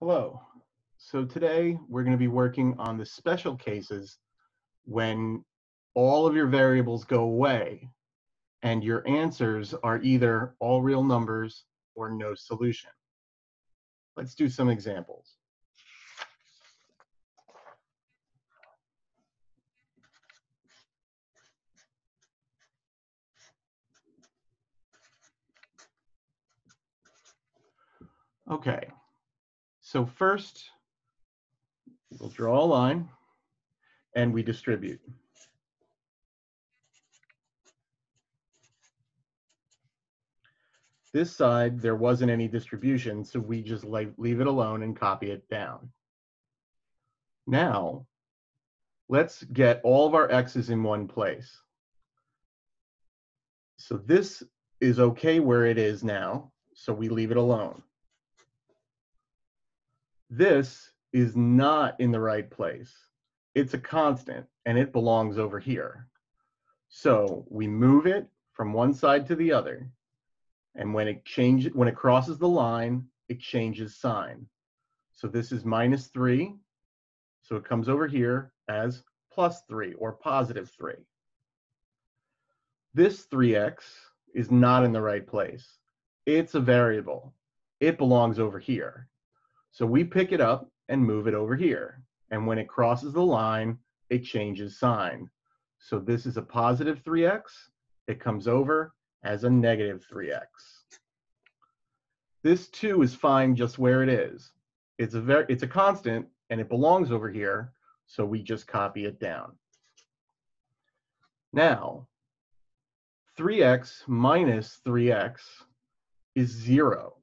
Hello. So today we're going to be working on the special cases when all of your variables go away and your answers are either all real numbers or no solution. Let's do some examples. Okay, so first we'll draw a line and we distribute. This side, there wasn't any distribution, so we just leave it alone and copy it down. Now, let's get all of our x's in one place. So this is okay where it is now, so we leave it alone. This is not in the right place. It's a constant and it belongs over here. So we move it from one side to the other. And when it changes, when it crosses the line, it changes sign. So this is minus three. So it comes over here as plus three or positive three. This 3x is not in the right place. It's a variable. It belongs over here. So we pick it up and move it over here. And when it crosses the line, it changes sign. So this is a positive 3x. It comes over as a negative 3x. This too is fine just where it is. It's a very it's a constant and it belongs over here, so we just copy it down. Now, 3x minus 3x is 0.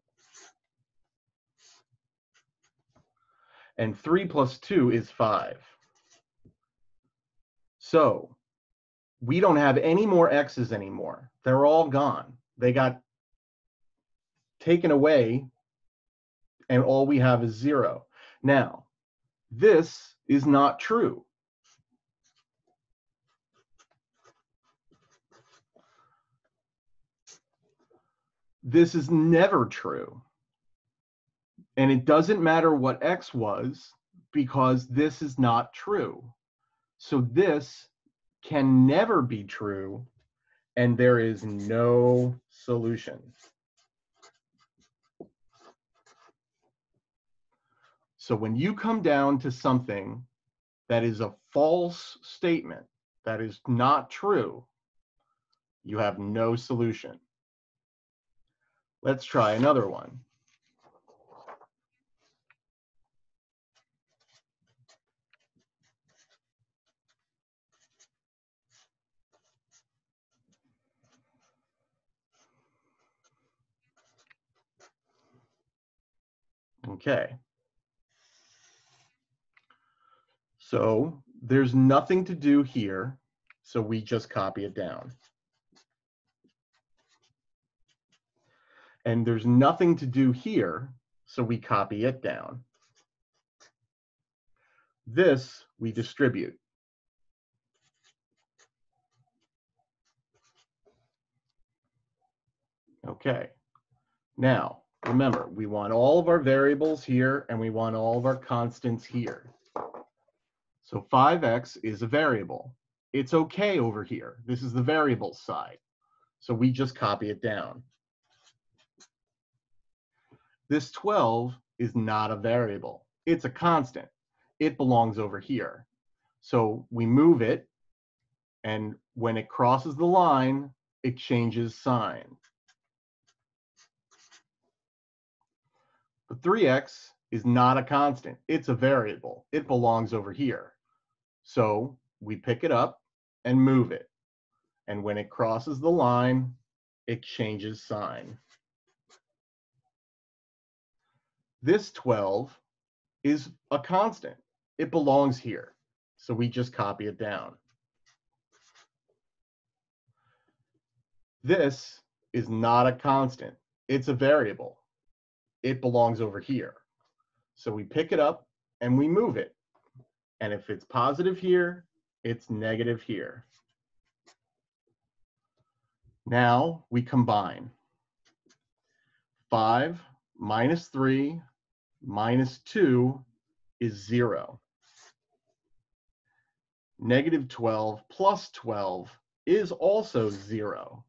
And 3 plus 2 is 5. So we don't have any more x's anymore. They're all gone. They got taken away, and all we have is 0. Now, this is not true. This is never true. And it doesn't matter what x was because this is not true. So this can never be true and there is no solution. So when you come down to something that is a false statement, that is not true, you have no solution. Let's try another one. Okay. So there's nothing to do here, so we just copy it down. And there's nothing to do here, so we copy it down. This we distribute. Okay, now remember, we want all of our variables here and we want all of our constants here. So 5x is a variable. It's okay over here. This is the variable side. So we just copy it down. This 12 is not a variable. It's a constant. It belongs over here. So we move it, and when it crosses the line, it changes sign. The 3x is not a constant. It's a variable. It belongs over here. So we pick it up and move it. And when it crosses the line, it changes sign. This 12 is a constant. It belongs here. So we just copy it down. This is not a constant. It's a variable it belongs over here. So we pick it up and we move it. And if it's positive here, it's negative here. Now we combine. 5 minus 3 minus 2 is 0. Negative 12 plus 12 is also 0.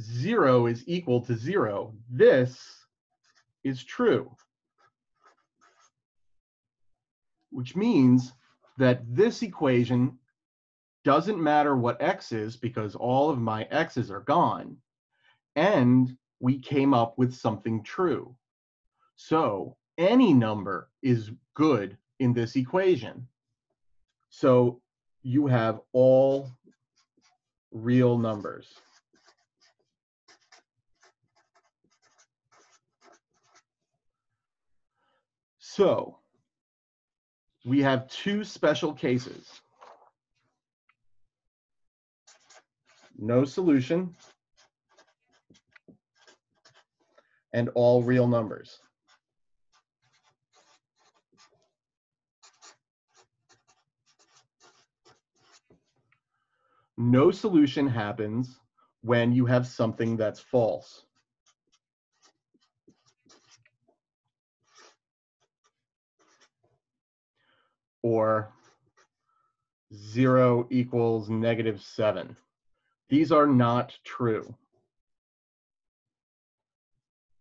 0 is equal to 0. This is true. Which means that this equation doesn't matter what x is because all of my x's are gone. And we came up with something true. So any number is good in this equation. So you have all real numbers. So we have two special cases. No solution and all real numbers. No solution happens when you have something that's false. Or 0 equals negative 7. These are not true.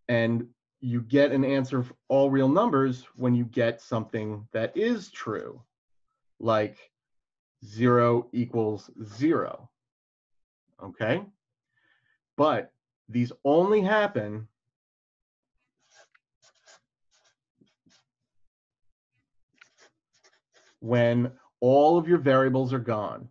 And you get an answer for all real numbers when you get something that is true, like 0 equals 0. Okay? But these only happen when all of your variables are gone.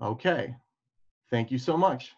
Okay. Thank you so much.